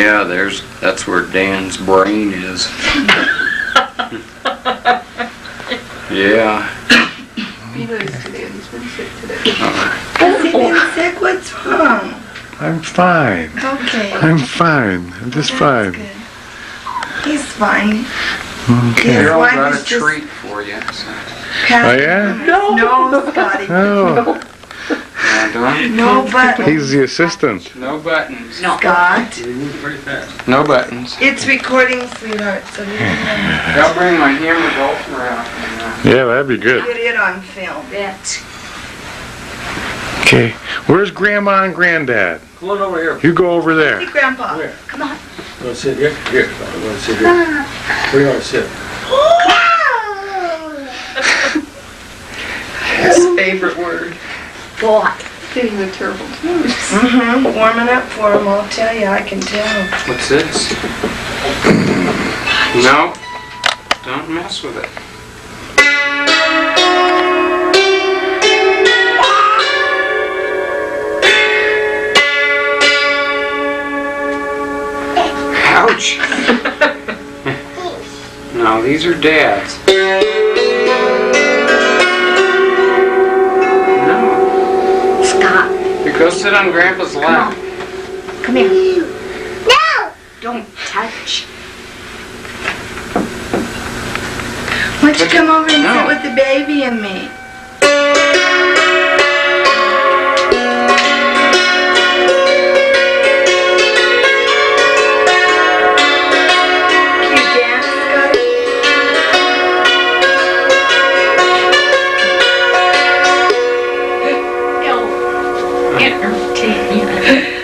Yeah, there's, that's where Dan's brain is. Yeah. He knows today, he's been sick today. uh, Has he been sick? What's wrong? I'm fine. Okay. I'm fine. I'm just That's fine. good. He's fine. Okay. His Carol wife got is a just treat for you. so- Oh, yeah? No, no, Scotty. Oh, Yeah, don't- No buttons. he's the assistant. No buttons. No. Scott. No buttons. It's recording, sweetheart, so you can I'll bring my hammer golfer out. and, Yeah, that'd be uh, good. get it on film. Okay. Where's Grandma and Granddad? Come on over here. You go over Hey, there. Grandpa. Where? You wanna sit here? Here, you wanna sit here? Where you wanna sit? His favorite word. Boy. Getting the terrible twos. Mm-hmm. Warming up for him, I'll tell you, I can tell. What's this? No. Don't mess with it. Ouch. no, these are dad's. Go sit on Grandpa's lap. come here. No! Don't touch. Why don't you come over and No. sit with the baby and me? Yeah.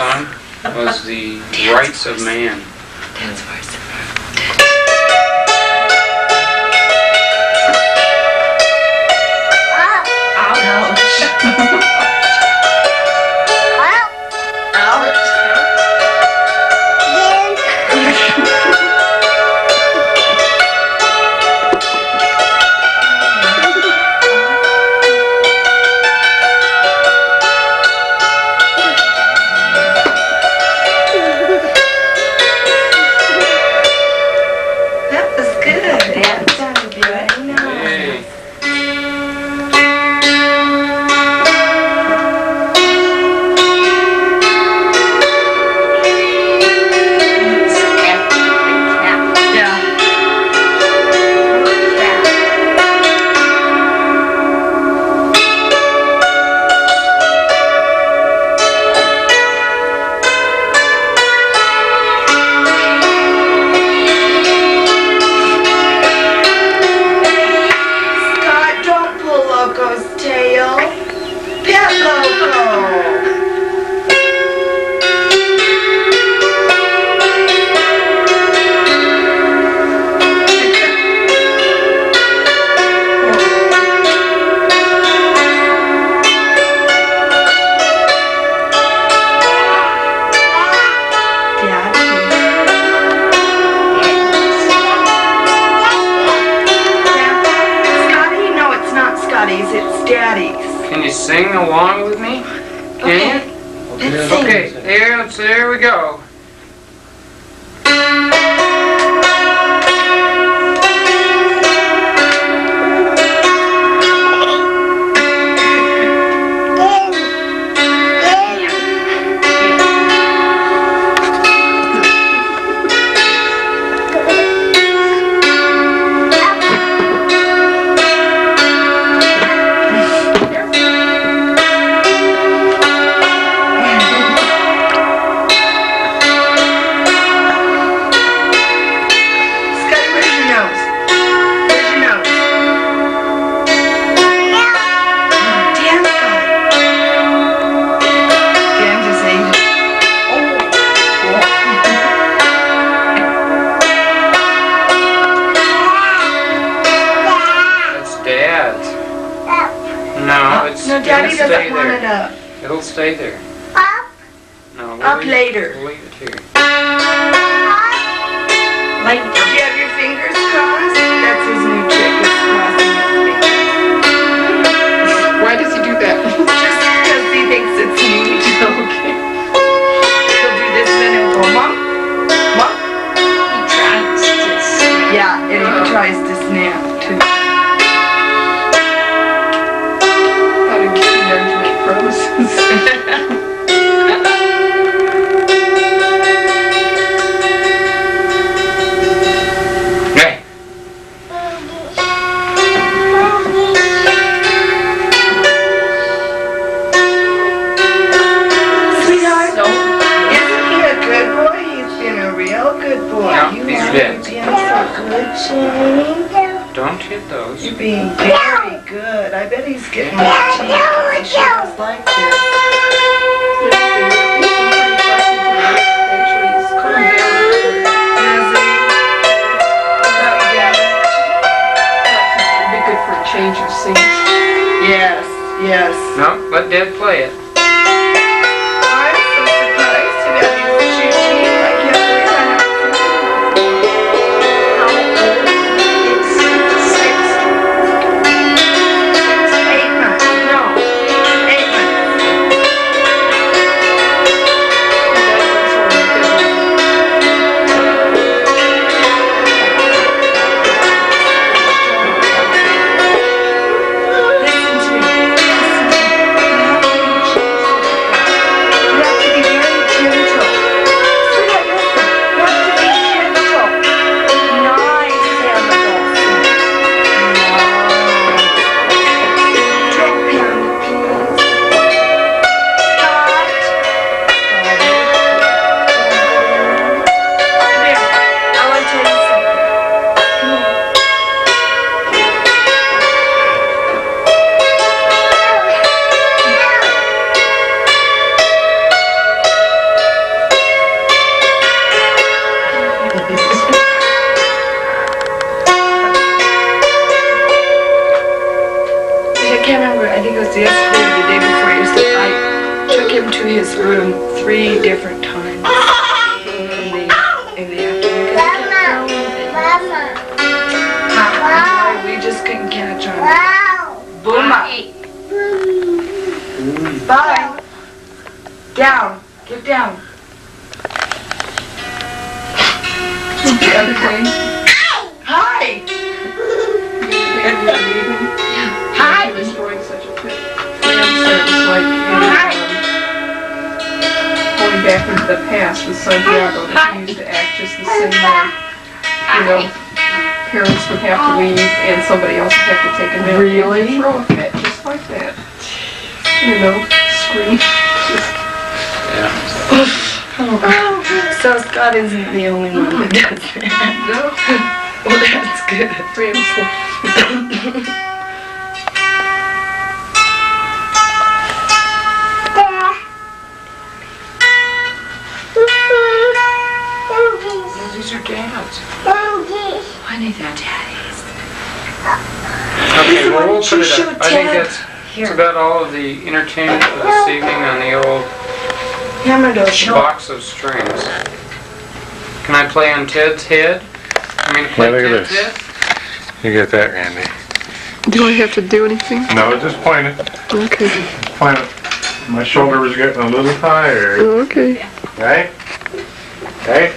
song was the Rights of Man. Dance for us. That it's not it's Daddy's. Can you sing along with me? Can you? Let's sing. Okay, here, let's- there we go. No, Daddy it'll stay doesn't want it there. up. It'll stay there. No, we'll Up leave- later. We'll leave it here. Like, don't hit those. You're being very good. I bet he's getting more teeth. She was like this. Actually, he's calmed down. Is he? Yeah. It'd be good for a change of scene. Yes, yes. No, let Dad play it. Him to his room three different times in the, in the afternoon. kept growling. We just couldn't catch on. Booma. Bye. Down, get down. The other day, Hi. Hi. back into the past with Santiago, that he used to act just the same way. You know, parents would have to leave and somebody else would have to take him in. Really? And throw a fit just like that. You know, scream. Just So Scott isn't the only one that does that. No, Well, that's good. Why need that daddies? Okay, Why well, we'll don't put it up. I think Dad? that's, that's about all of the entertainment for this evening on the old Hammer box of strings. Can I play on Ted's head? I mean, play Yeah, look at Ted's this. head? You get that, Randy? Do I have to do anything? No, just point it. Okay, Point it. My shoulder was getting a little tired. okay. Right? Right?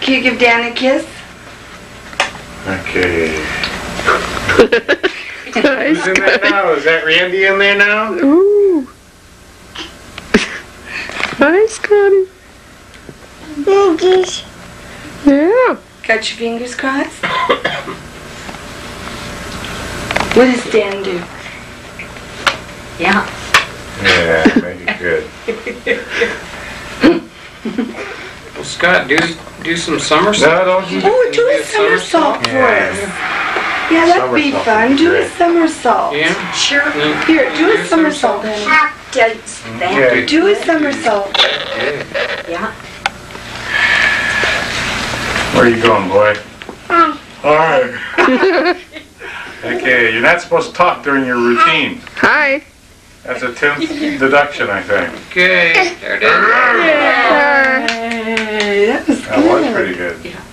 Can you give Dan a kiss? Okay. Who's in there now? Is that Randy in there now? Ooh. Hi, Scotty. Yeah. Got your fingers crossed? what does Dan do? Yeah. Yeah, make it good. Well, Scott, do, do some somersaults. No, don't you? Oh, do a Do a somersault? somersault for us. Yeah, that'd be Somersault fun. would be Do a great. somersault. Yeah? Sure. You- Here, do a somersault, Danny. Does that? Okay. Do a somersault. Yeah. Yeah. Where are you going, boy? Alright. Okay, you're not supposed to talk during your routine. Hi. That's a tenth deduction, I think. Okay, there it is. Hey, that was good. That was pretty good. Yeah.